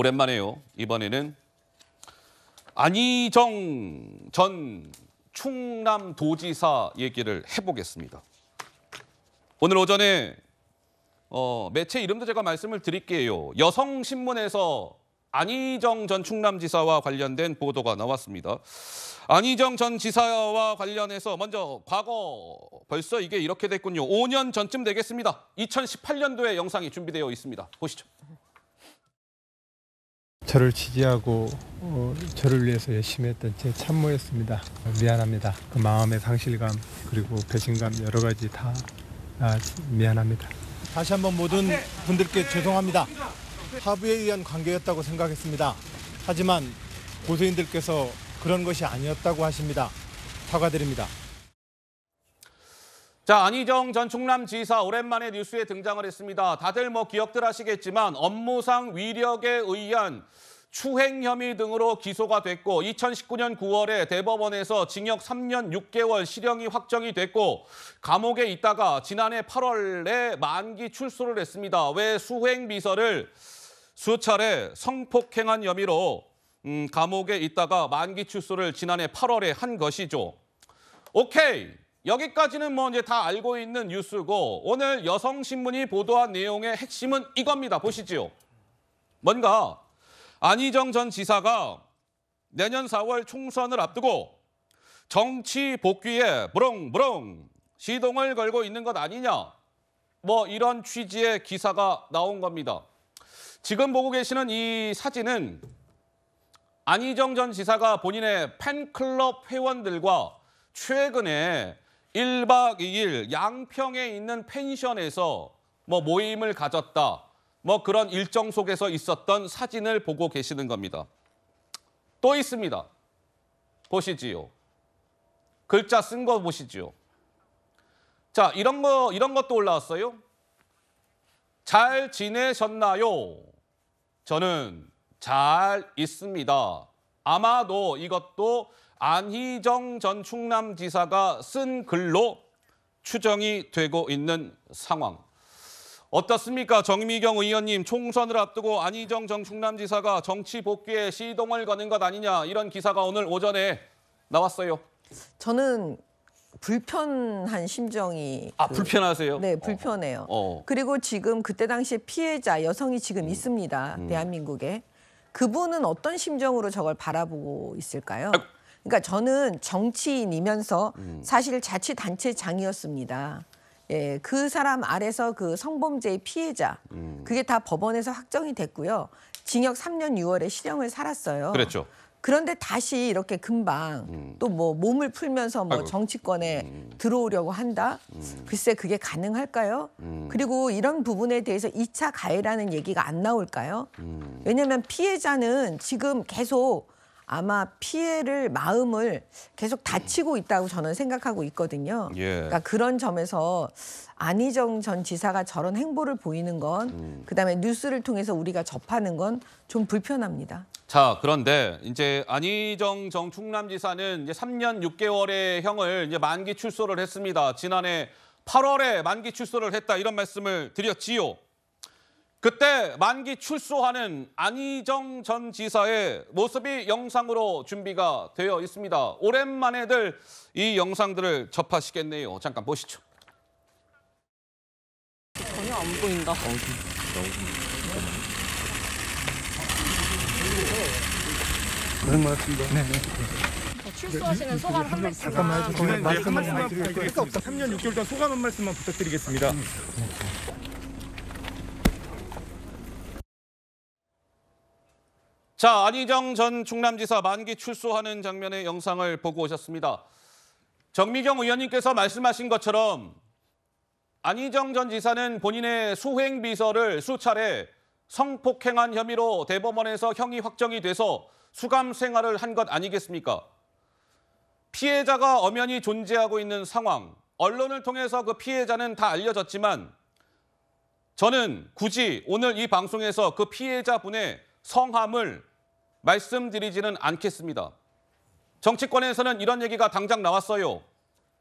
오랜만에요. 이번에는 안희정 전 충남도지사 얘기를 해보겠습니다. 오늘 오전에 어, 매체 이름도 제가 말씀을 드릴게요. 여성신문에서 안희정 전 충남지사와 관련된 보도가 나왔습니다. 안희정 전 지사와 관련해서 먼저 과거 벌써 이게 이렇게 됐군요. 5년 전쯤 되겠습니다. 2018년도에 영상이 준비되어 있습니다. 보시죠. 저를 지지하고 어, 저를 위해서 열심히 했던 제 참모였습니다. 미안합니다. 그 마음의 상실감 그리고 배신감 여러 가지 다 아, 미안합니다. 다시 한번 모든 분들께 죄송합니다. 하부에 의한 관계였다고 생각했습니다. 하지만 고소인들께서 그런 것이 아니었다고 하십니다. 사과드립니다. 자, 안희정 전 충남 지사 오랜만에 뉴스에 등장을 했습니다. 다들 뭐 기억들 하시겠지만 업무상 위력에 의한 추행 혐의 등으로 기소가 됐고 2019년 9월에 대법원에서 징역 3년 6개월 실형이 확정이 됐고 감옥에 있다가 지난해 8월에 만기 출소를 했습니다. 왜 수행 비서를 수차례 성폭행한 혐의로 음, 감옥에 있다가 만기 출소를 지난해 8월에 한 것이죠. 오케이. 여기까지는 뭐 이제 다 알고 있는 뉴스고 오늘 여성신문이 보도한 내용의 핵심은 이겁니다. 보시지요. 뭔가 안희정 전 지사가 내년 4월 총선을 앞두고 정치 복귀에 부릉부릉 시동을 걸고 있는 것 아니냐. 뭐 이런 취지의 기사가 나온 겁니다. 지금 보고 계시는 이 사진은 안희정 전 지사가 본인의 팬클럽 회원들과 최근에 1박 2일 양평에 있는 펜션에서 뭐 모임을 가졌다. 뭐 그런 일정 속에서 있었던 사진을 보고 계시는 겁니다. 또 있습니다. 보시지요. 글자 쓴 거 보시지요. 자, 이런 거 이런 것도 올라왔어요. 잘 지내셨나요? 저는 잘 있습니다. 아마도 이것도 안희정 전 충남지사가 쓴 글로 추정이 되고 있는 상황. 어떻습니까? 정미경 의원님 총선을 앞두고 안희정 전 충남지사가 정치 복귀에 시동을 거는 것 아니냐 이런 기사가 오늘 오전에 나왔어요. 저는 불편한 심정이 아 그- 불편하세요? 네 불편해요. 어. 그리고 지금 그때 당시에 피해자 여성이 지금 음. 있습니다. 대한민국에 그분은 어떤 심정으로 저걸 바라보고 있을까요? 그러니까 저는 정치인이면서 음. 사실 자치단체장이었습니다. 예, 그 사람 아래서 그 성범죄의 피해자 음. 그게 다 법원에서 확정이 됐고요. 징역 3년 6월에 실형을 살았어요. 그랬죠. 그런데 다시 이렇게 금방 또뭐 몸을 풀면서 뭐 아이고. 정치권에 들어오려고 한다? 글쎄 그게 가능할까요? 그리고 이런 부분에 대해서 2차 가해라는 얘기가 안 나올까요? 왜냐하면 피해자는 지금 계속 아마 피해를 마음을 계속 다치고 있다고 저는 생각하고 있거든요. 예. 그러니까 그런 점에서 안희정 전 지사가 저런 행보를 보이는 건 그다음에 뉴스를 통해서 우리가 접하는 건 좀 불편합니다. 자, 그런데 이제 안희정 정 충남지사는 이제 3년 6개월의 형을 이제 만기 출소를 했습니다. 지난해 8월에 만기 출소를 했다 이런 말씀을 드렸지요. 그때 만기 출소하는 안희정 전 지사의 모습이 영상으로 준비가 되어 있습니다. 오랜만에들 이 영상들을 접하시겠네요. 잠깐 보시죠. 전혀 안 보인다. 그런 것 같습니다. 네. 출소하시는 소감 한 말씀. 잠깐만. 네, 한 말씀만 부탁드릴게요. 3년 6개월 동안 소감 한 말씀만 부탁드리겠습니다. 자, 안희정 전 충남지사 만기 출소하는 장면의 영상을 보고 오셨습니다. 정미경 의원님께서 말씀하신 것처럼 안희정 전 지사는 본인의 수행 비서를 수차례 성폭행한 혐의로 대법원에서 형이 확정이 돼서 수감 생활을 한 것 아니겠습니까? 피해자가 엄연히 존재하고 있는 상황, 언론을 통해서 그 피해자는 다 알려졌지만 저는 굳이 오늘 이 방송에서 그 피해자분의 성함을 말씀드리지는 않겠습니다. 정치권에서는 이런 얘기가 당장 나왔어요.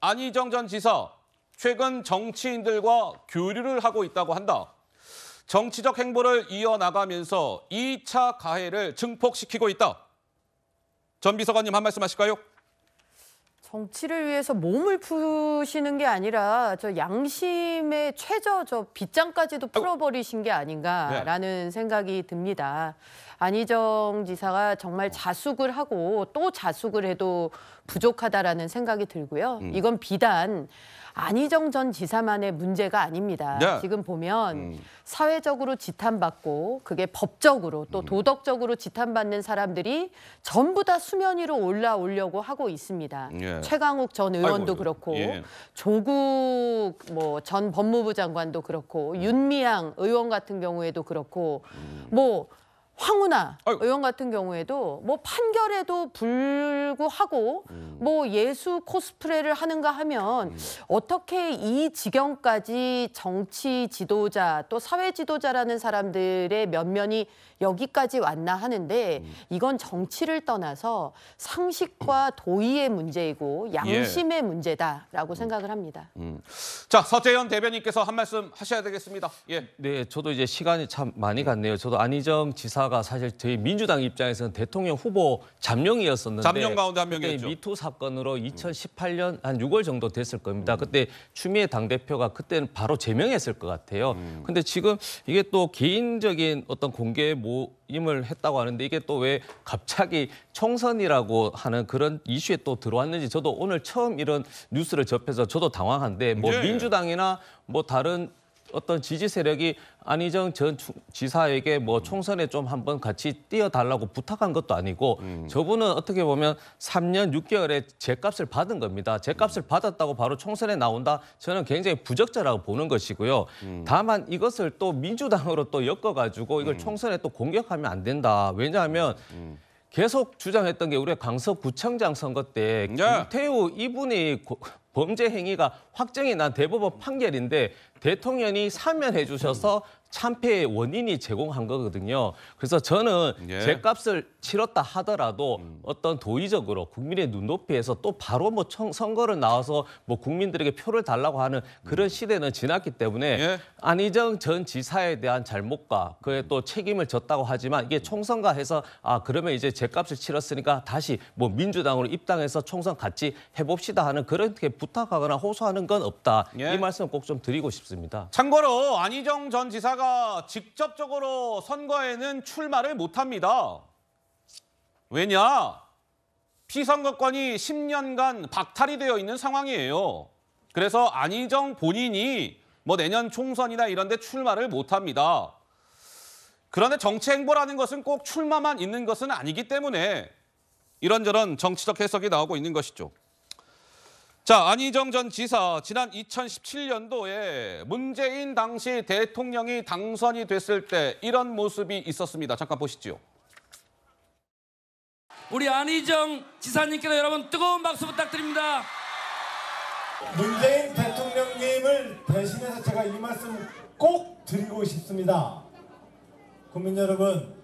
안희정 전 지사 최근 정치인들과 교류를 하고 있다고 한다. 정치적 행보를 이어나가면서 2차 가해를 증폭시키고 있다. 전 비서관님 한 말씀 하실까요? 정치를 위해서 몸을 푸시는 게 아니라 저 양심의 최저 저 빗장까지도 풀어버리신 게 아닌가라는 생각이 듭니다. 안희정 지사가 정말 자숙을 하고 또 자숙을 해도 부족하다라는 생각이 들고요. 이건 비단 안희정 전 지사만의 문제가 아닙니다. 네. 지금 보면 음. 사회적으로 지탄받고 그게 법적으로 또 도덕적으로 지탄받는 사람들이 전부 다 수면 위로 올라오려고 하고 있습니다. 예. 최강욱 전 의원도 아이고, 그렇고 예. 조국 뭐 전 법무부 장관도 그렇고 윤미향 의원 같은 경우에도 그렇고 뭐 황운하 음. 아이고. 의원 같은 경우에도 뭐 판결에도 불구하고 음. 뭐 예수 코스프레를 하는가 하면 어떻게 이 지경까지 정치 지도자 또 사회 지도자라는 사람들의 면면이 여기까지 왔나 하는데 음. 이건 정치를 떠나서 상식과 도의의 문제이고 양심의 문제다라고 생각을 합니다. 자, 서재현 대변인께서 한 말씀 하셔야 되겠습니다. 예. 네, 저도 이제 시간이 참 많이 갔네요. 저도 안희정 지사가 사실 저희 민주당 입장에서는 대통령 후보 잠룡이었었는데 잠룡 가운데 한 명이었죠. 미투 사건으로 2018년 한 6월 정도 됐을 겁니다. 그때 추미애 당 대표가 그때는 바로 제명했을 것 같아요. 근데 지금 이게 또 개인적인 어떤 공개 모 임을 했다고 하는데 이게 또 왜 갑자기 총선이라고 하는 그런 이슈에 또 들어왔는지 저도 오늘 처음 이런 뉴스를 접해서 저도 당황한데 뭐 예, 예. 민주당이나 뭐 다른 어떤 지지 세력이 안희정 전 추- 지사에게 뭐 총선에 좀 한번 같이 뛰어달라고 부탁한 것도 아니고 저분은 어떻게 보면 3년 6개월의 제값을 받은 겁니다. 제값을 받았다고 바로 총선에 나온다? 저는 굉장히 부적절하고 보는 것이고요. 다만 이것을 또 민주당으로 또 엮어가지고 이걸 총선에 또 공격하면 안 된다. 왜냐하면 계속 주장했던 게 우리가 강서구청장 선거 때 네. 김태우 이분이 고- 범죄 행위가 확정이 난 대법원 판결인데 대통령이 사면해 주셔서 참패의 원인이 제공한 거거든요. 그래서 저는 예. 제값을 치렀다 하더라도 음. 어떤 도의적으로 국민의 눈높이에서 또 바로 뭐 청- 선거를 나와서 뭐 국민들에게 표를 달라고 하는 그런 시대는 지났기 때문에 음. 예. 안희정 전 지사에 대한 잘못과 그에 또 책임을 졌다고 하지만 이게 총선가 해서 아 그러면 이제 제값을 치렀으니까 다시 뭐 민주당으로 입당해서 총선 같이 해봅시다 하는 그렇게 부탁하거나 호소하는 건 없다 예. 이 말씀 꼭 좀 드리고 싶습니다. 참고로 안희정 전 지사가 직접적으로 선거에는 출마를 못합니다. 왜냐? 피선거권이 10년간 박탈이 되어 있는 상황이에요. 그래서 안희정 본인이 뭐 내년 총선이나 이런 데 출마를 못합니다. 그런데 정치 행보라는 것은 꼭 출마만 있는 것은 아니기 때문에 이런저런 정치적 해석이 나오고 있는 것이죠. 자, 안희정 전 지사 지난 2017년도에 문재인 당시 대통령이 당선이 됐을 때 이런 모습이 있었습니다. 잠깐 보시죠. 우리 안희정 지사님께도 여러분 뜨거운 박수 부탁드립니다. 문재인 대통령님을 대신해서 제가 이 말씀 꼭 드리고 싶습니다. 국민 여러분,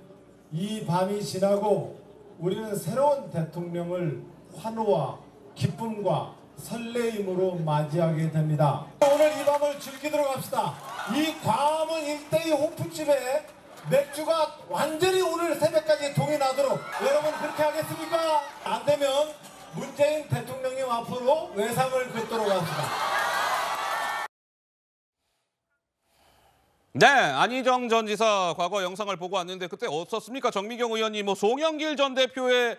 이 밤이 지나고 우리는 새로운 대통령을 환호와 기쁨과 설레임으로 맞이하게 됩니다. 오늘 이 밤을 즐기도록 합시다. 이 광화문 일대의 호프집에 맥주가 완전히 오늘 새벽까지 동이 나도록 여러분 그렇게 하겠습니까? 안 되면 문재인 대통령님 앞으로 외상을 긋도록 합시다. 네, 안희정 전 지사 과거 영상을 보고 왔는데 그때 어떻습니까? 정미경 의원님, 뭐 송영길 전 대표의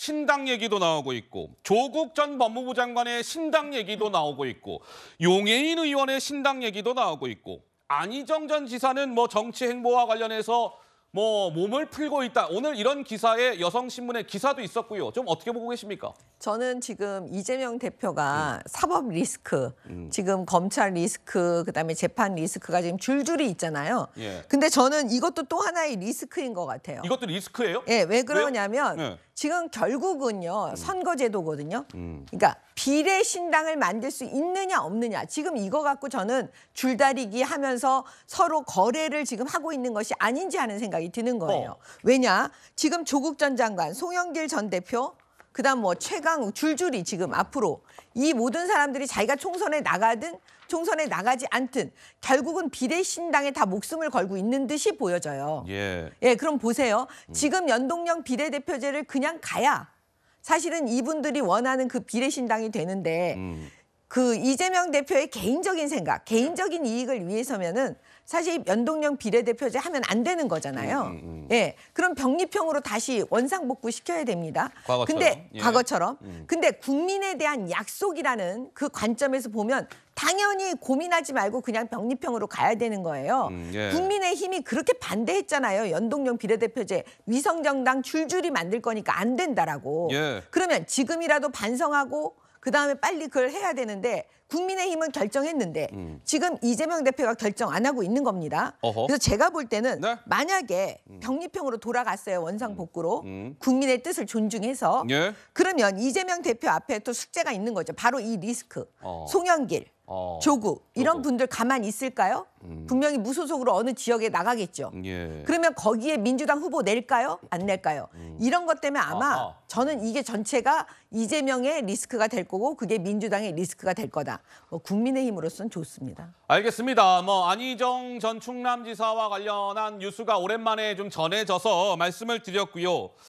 신당 얘기도 나오고 있고 조국 전 법무부 장관의 신당 얘기도 나오고 있고 용혜인 의원의 신당 얘기도 나오고 있고 안희정 전 지사는 뭐 정치 행보와 관련해서 뭐 몸을 풀고 있다. 오늘 이런 기사에 여성신문의 기사도 있었고요. 좀 어떻게 보고 계십니까? 저는 지금 이재명 대표가 사법 리스크, 음. 지금 검찰 리스크, 그다음에 재판 리스크가 지금 줄줄이 있잖아요. 예. 근데 저는 이것도 또 하나의 리스크인 것 같아요. 이것도 리스크예요? 예, 왜 그러냐면 네. 음. 지금 결국은요 선거제도거든요. 그러니까 비례 신당을 만들 수 있느냐 없느냐 지금 이거 갖고 저는 줄다리기 하면서 서로 거래를 지금 하고 있는 것이 아닌지 하는 생각이 드는 거예요. 어. 왜냐 지금 조국 전 장관, 송영길 전 대표 그다음 뭐 최강 줄줄이 지금 앞으로 이 모든 사람들이 자기가 총선에 나가든 총선에 나가지 않든 결국은 비례신당에 다 목숨을 걸고 있는 듯이 보여져요. 예. 예, 그럼 보세요. 지금 연동형 비례대표제를 그냥 가야 사실은 이분들이 원하는 그 비례신당이 되는데 음. 그 이재명 대표의 개인적인 생각, 개인적인 이익을 위해서면은 사실 연동형 비례대표제 하면 안 되는 거잖아요. 음, 예. 그럼 병립형으로 다시 원상복구 시켜야 됩니다. 과거처럼. 근데 예. 과거처럼. 근데 국민에 대한 약속이라는 그 관점에서 보면 당연히 고민하지 말고 그냥 병립형으로 가야 되는 거예요. 음, 예. 국민의 힘이 그렇게 반대했잖아요. 연동형 비례대표제 위성정당 줄줄이 만들 거니까 안 된다라고. 예. 그러면 지금이라도 반성하고 그 다음에 빨리 그걸 해야 되는데 국민의힘은 결정했는데 지금 이재명 대표가 결정 안 하고 있는 겁니다. 음. 어허. 그래서 제가 볼 때는 네. 만약에 병립형으로 돌아갔어요 원상 복구로 음. 국민의 뜻을 존중해서 예. 그러면 이재명 대표 앞에 또 숙제가 있는 거죠. 바로 이 리스크. 어. 송영길, 어. 조국 이런 조국. 분들 가만히 있을까요? 분명히 무소속으로 어느 지역에 나가겠죠. 예. 그러면 거기에 민주당 후보 낼까요? 안 낼까요? 이런 것 때문에 아마 아하. 저는 이게 전체가 이재명의 리스크가 될 거고 그게 민주당의 리스크가 될 거다. 뭐 국민의힘으로서는 좋습니다. 알겠습니다. 뭐 안희정 전 충남지사와 관련한 뉴스가 오랜만에 좀 전해져서 말씀을 드렸고요.